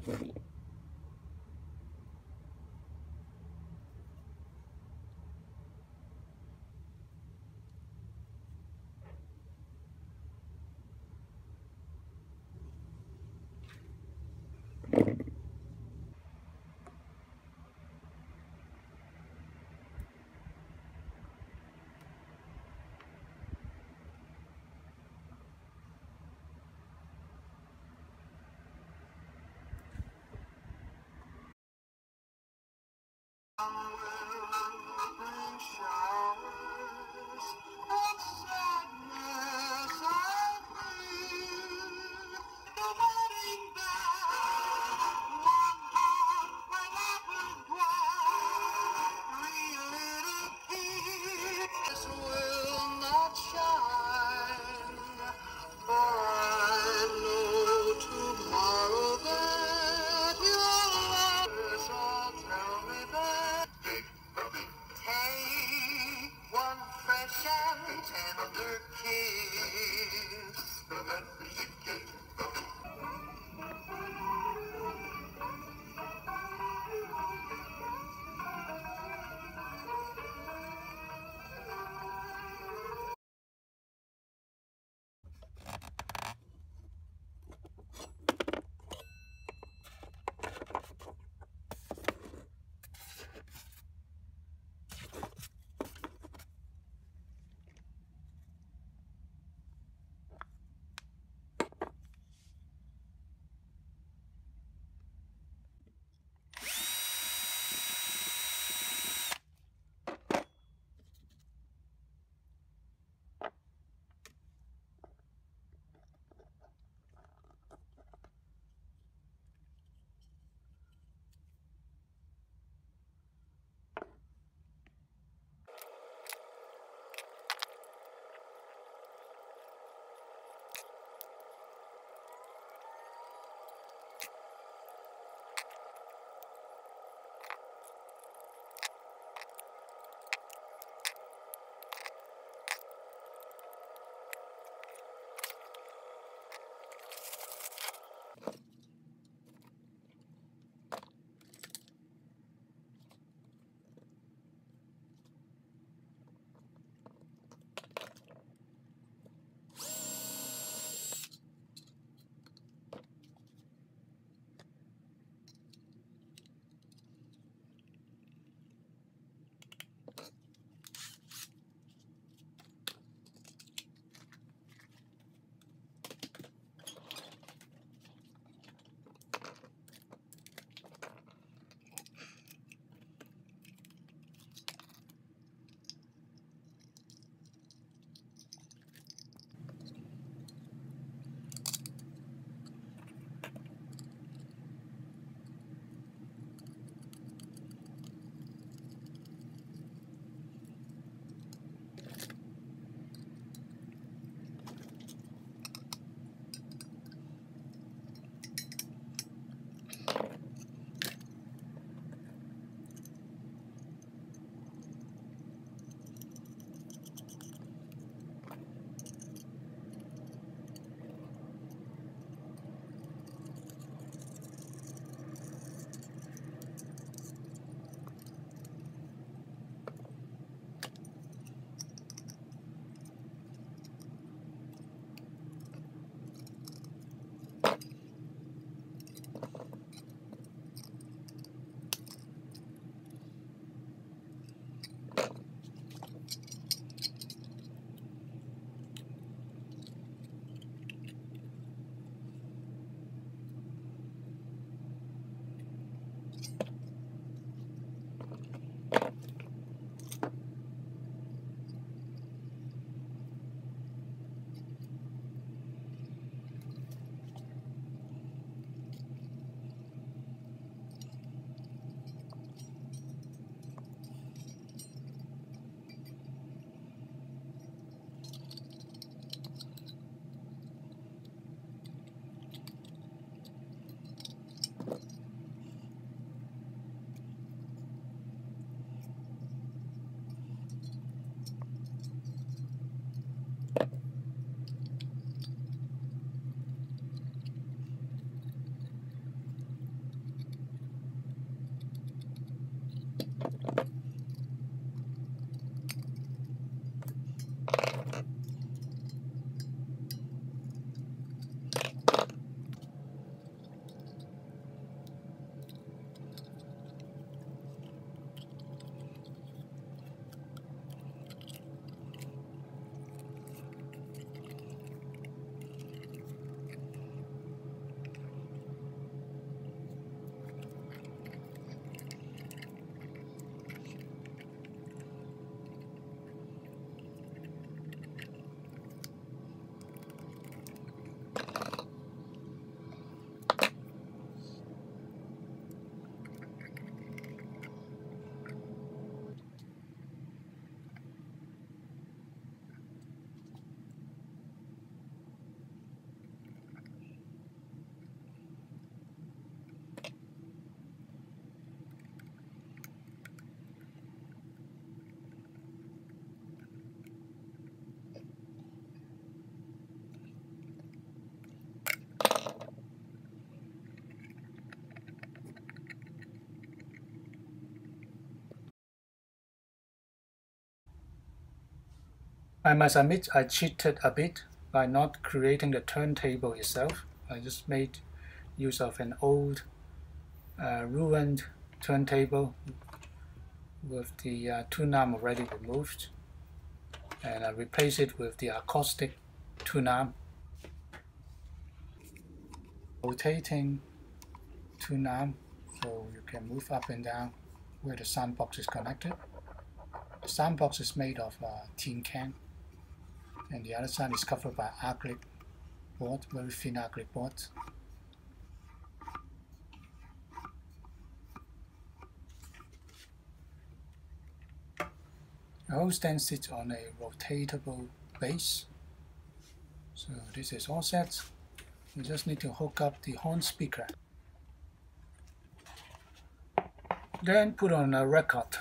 equally. I'll I must admit I cheated a bit by not creating the turntable itself. I just made use of an old uh, ruined turntable with the uh, tune already removed and I replace it with the acoustic tone arm. Rotating tone arm so you can move up and down where the soundbox is connected. The soundbox is made of uh, tin can and the other side is covered by acrylic board, very thin acrylic board. The whole stand sits on a rotatable base. So this is all set. We just need to hook up the horn speaker. Then put on a record.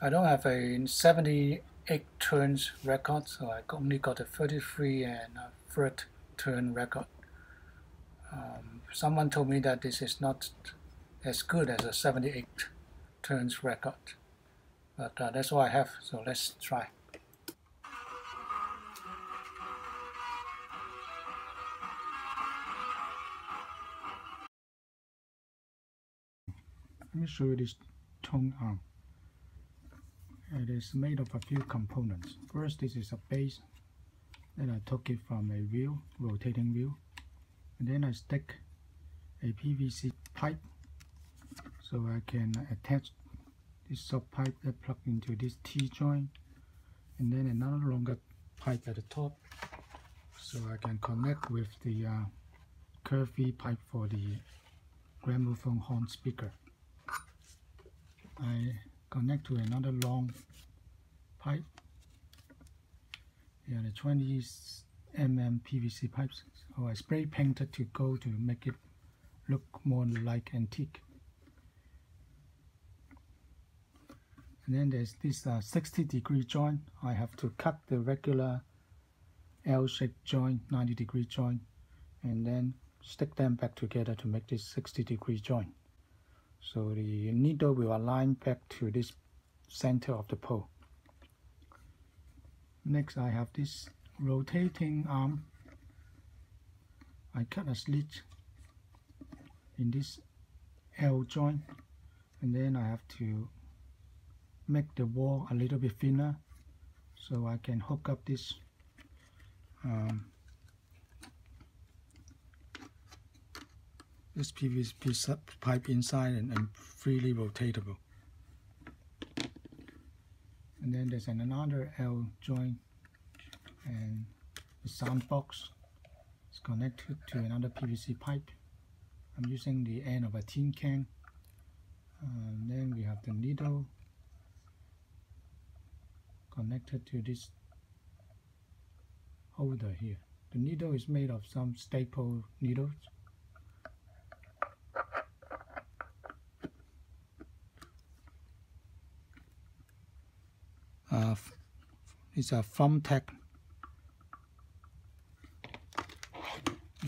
I don't have a 70 8 turns record, so I only got a 33 and a third turn record. Um, someone told me that this is not as good as a 78 turns record, but uh, that's all I have, so let's try. Let me show you this tone arm. It is made of a few components. First, this is a base. Then I took it from a wheel, rotating wheel. And then I stick a PVC pipe so I can attach this sub pipe that plug into this T-joint and then another longer pipe at the top so I can connect with the uh, curvy pipe for the gramophone horn speaker. I connect to another long pipe. Yeah, the 20 mm PVC pipes. So I spray painted to go to make it look more like antique. And then there's this uh, 60 degree joint. I have to cut the regular L-shaped joint, 90 degree joint, and then stick them back together to make this 60 degree joint. So the needle will align back to this center of the pole. Next I have this rotating arm. I cut a slit in this L joint and then I have to make the wall a little bit thinner so I can hook up this um, this PVC pipe inside and, and freely rotatable. And then there's another L joint and the sound box is connected to another PVC pipe. I'm using the end of a tin can. And then we have the needle connected to this holder here. The needle is made of some staple needles uh, it's a Thumbtack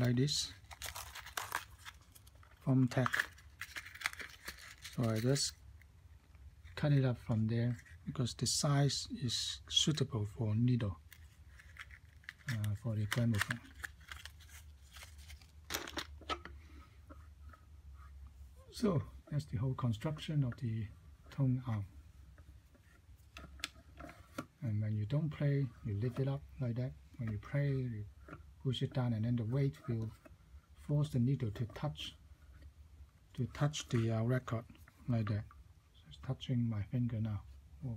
like this Thumbtack so I just cut it up from there because the size is suitable for needle uh, for the gramophone. So that's the whole construction of the tone arm. And when you don't play, you lift it up like that. When you play, you push it down and then the weight will force the needle to touch to touch the uh, record like that. So it's touching my finger now. Whoa.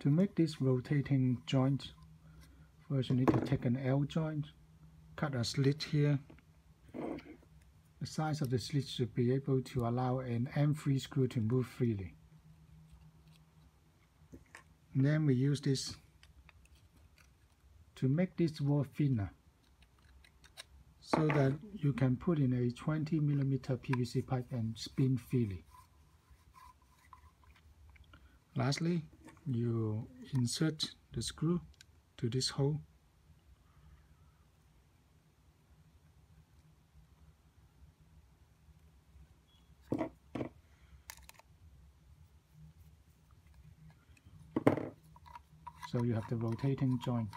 To make this rotating joint, first you need to take an L joint, cut a slit here. The size of the slit should be able to allow an M3 screw to move freely. And then we use this to make this wall thinner so that you can put in a 20 millimeter PVC pipe and spin freely. Lastly, you insert the screw to this hole so you have the rotating joint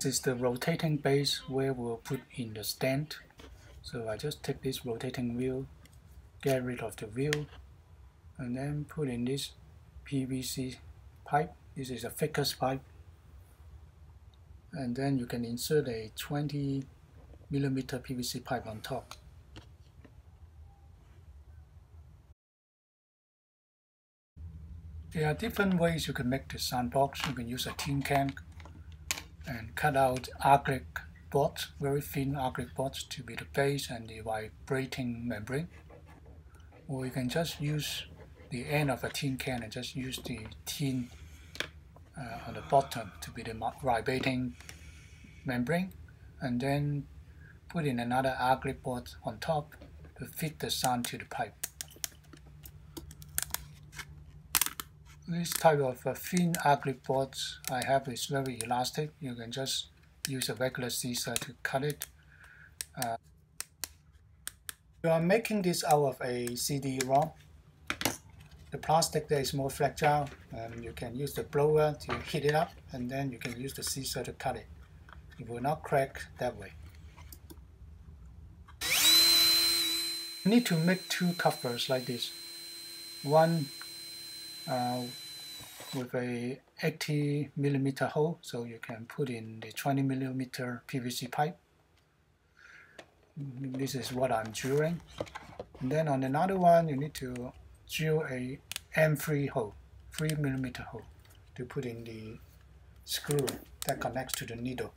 This is the rotating base where we'll put in the stand. So I just take this rotating wheel, get rid of the wheel, and then put in this PVC pipe. This is a Ficus pipe. And then you can insert a 20 millimeter PVC pipe on top. There are different ways you can make the soundbox. You can use a tin can and cut out acrylic boards, very thin acrylic boards to be the base and the vibrating membrane. Or you can just use the end of a tin can and just use the tin uh, on the bottom to be the vibrating membrane and then put in another acrylic board on top to fit the sound to the pipe. This type of uh, thin acrylic boards I have is very elastic. You can just use a regular scissor to cut it. Uh, you are making this out of a CD-ROM. The plastic there is more fragile and you can use the blower to heat it up and then you can use the scissor to cut it. It will not crack that way. You need to make two covers like this. One uh, with a 80 millimeter hole so you can put in the 20 millimeter PVC pipe. This is what I'm drilling. And then on another one you need to drill a M3 hole 3 millimeter hole to put in the screw that connects to the needle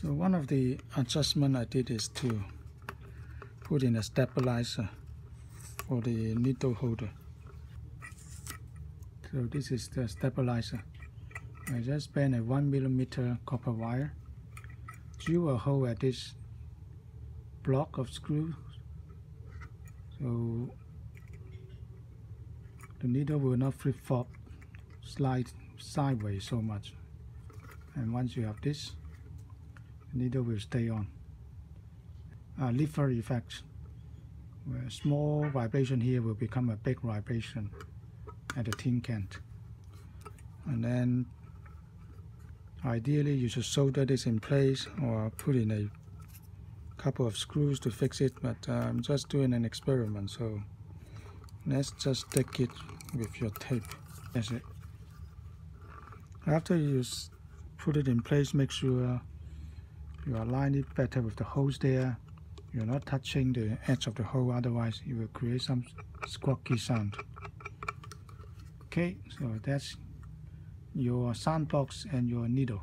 So one of the adjustment I did is to put in a stabilizer for the needle holder. So this is the stabilizer. I just bend a one millimeter copper wire, drill a hole at this block of screws. So the needle will not flip flop, slide sideways so much. And once you have this, needle will stay on. Uh, lever effect. Small vibration here will become a big vibration at the tin can. And then ideally you should solder this in place or put in a couple of screws to fix it but uh, I'm just doing an experiment so let's just stick it with your tape that's it after you put it in place make sure you align it better with the holes there. You're not touching the edge of the hole otherwise it will create some squawky sound. Okay so that's your soundbox and your needle